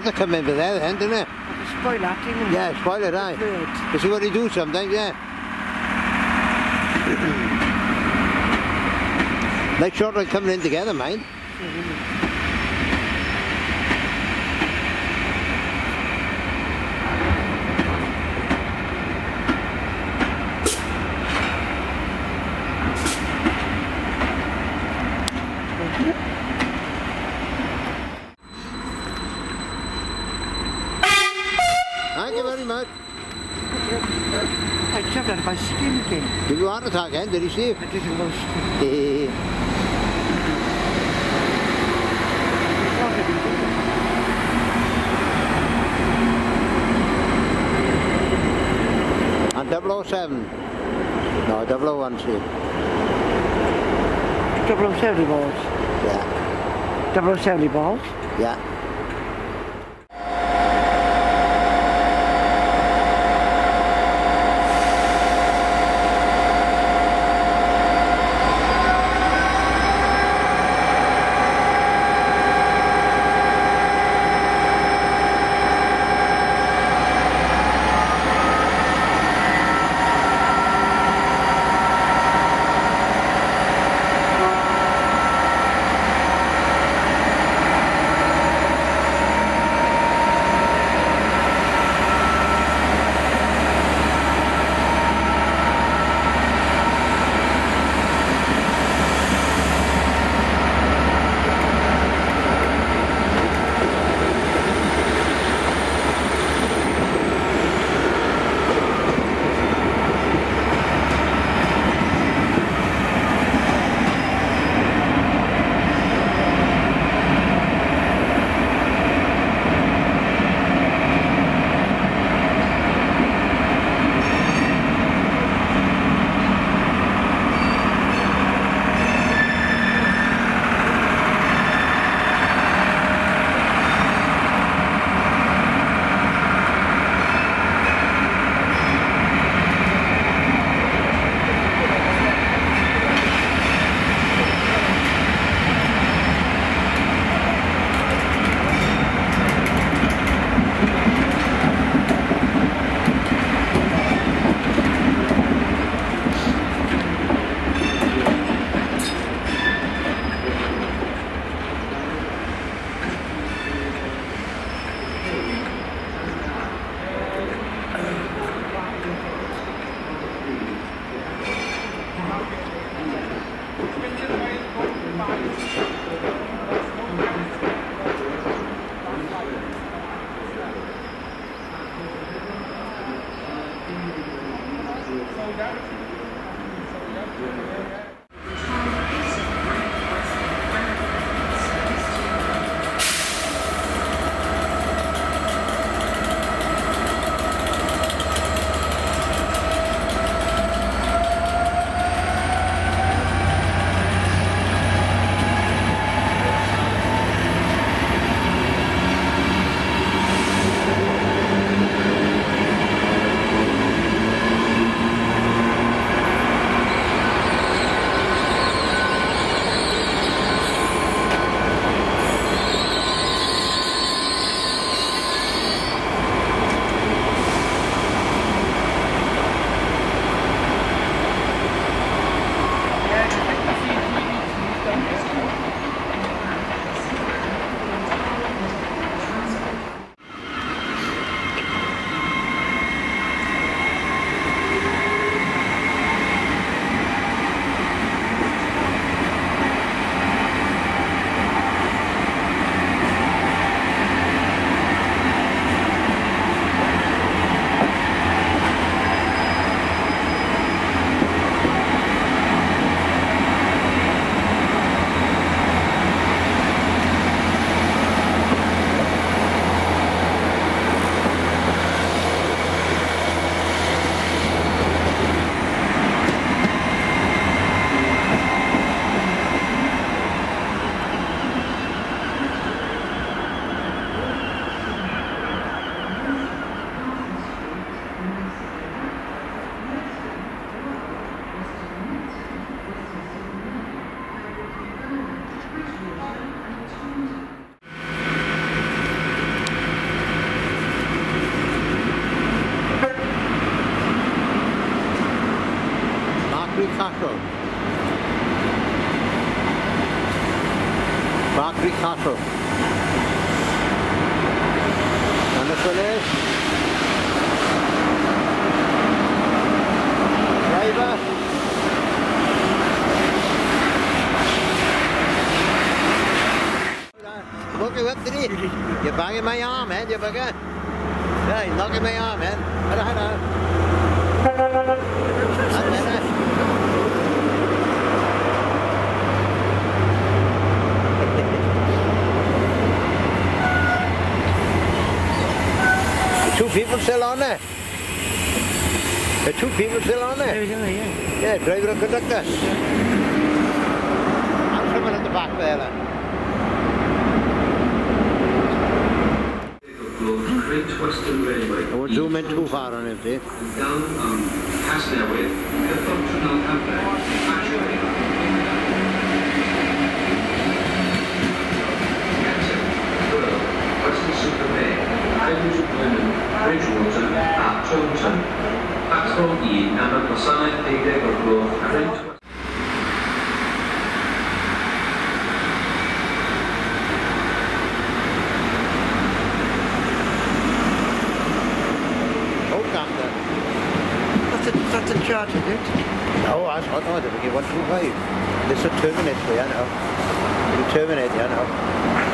will come in with there then, didn't it? Spoil that, didn't it? Yeah, spoil it, aye. Right. You see what he do sometimes, yeah. Make sure they're coming in together, mind. Thank mm-hmm. I jumped out of my skin again. Did you heart attack then? Did he see oh you? I didn't want to. And 007. No, 001 see. Double oh seventy balls. Yeah, Double seventy balls. yeah. Carter. Bakri Carter. And the finish. Driver. Look at what did You're banging my arm, man. You're banging. Yeah, you're knocking my arm, man. Hello, hello. Still on there. The two people still on there. Yeah, yeah. Yeah, driver and conductor. And someone at the back there. Like. Great Western Railway. I won't zoom in too far on it, see? And down on Casnewydd, Cyffrontyn o Hamber, actually. Ganton, Wirral, Bridgwater a Taunton. Platform 1 am y gwasanaeth 12 o'r gloch Great Oh, damn. That's a, chart, is it? No, not. No, they give one two five. This will terminate for you now. It'll terminate you now.